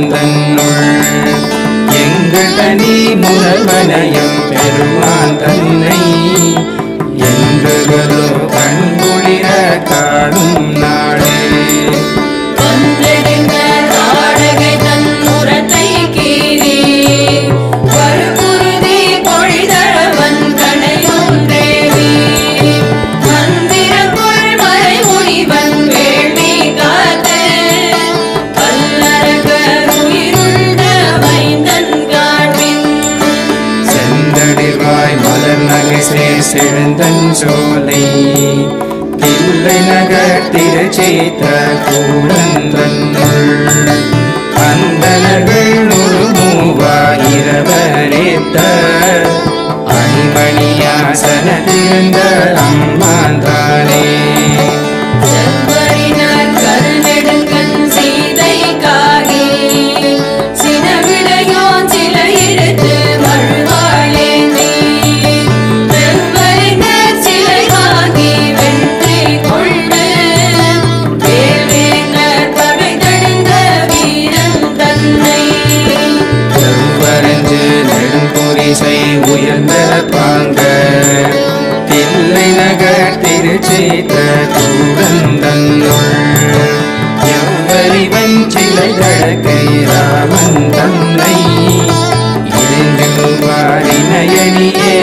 தன்னுள். எங்கு தனி முதல்வனையம் பெருமான் தன்னை. எங்குகளோ கண்குளிர காடும் தன்னை தில்லை நகர்த்திட செய்த கூடந்தன்னுள் அந்தனர்கள் நுழுமூவாயிரவரேத்த அணிமணியாசன இசை உயர்ந்த பாங்க தில்லை நகர் திருச்சேத தூரந்தன்னுள் எவ்வறிவன் ராமன் தன்னை இருங்கள் வாரினயனியே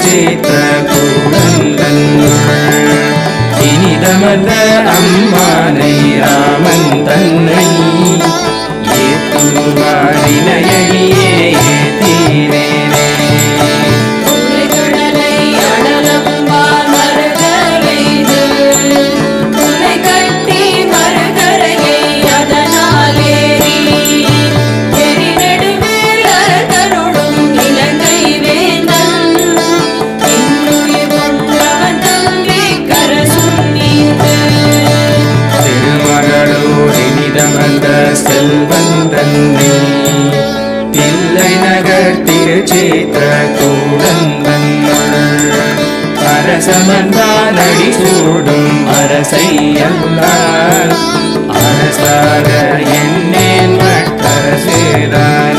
ചിത്രകൂടങ്ങൾ അമ്മാനൈ രാമൻ തന്നെ. ഏത്തുവാനിനയ சேத்த கூடங்கள் அரசமன்தான் அடி சூடும் அரசையல்லார் அரசாக என்னேன் வட்டரசேதார்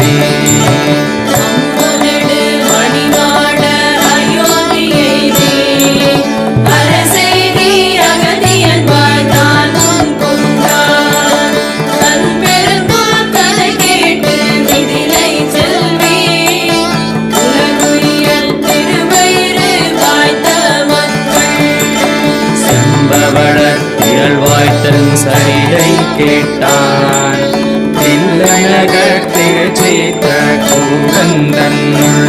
கேட்டான் தில்லழகர் திருச்சேத்த கூந்தன்னுள்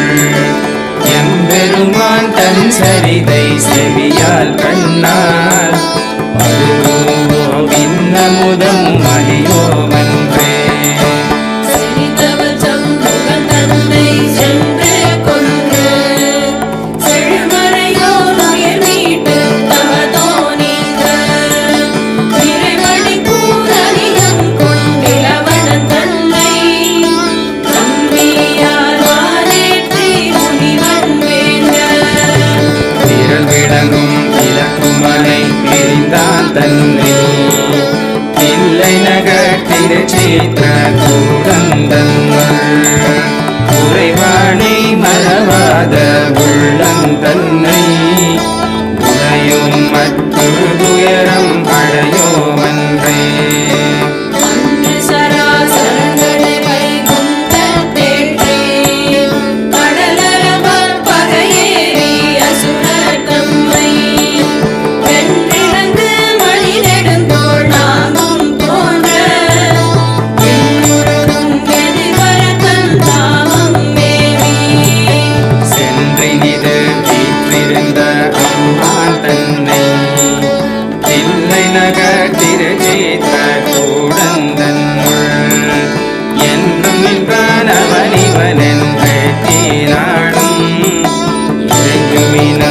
எம்பெருமான் தன் சரிதை செவியால் கண்ணால் அதுவும் விண்ணமுதம் மலிய நகர் திருச்சேத்த கூடந்தன்னுள் என்றும் நின்றான் அவன் இவன் என்று தீராடும். இறையுமின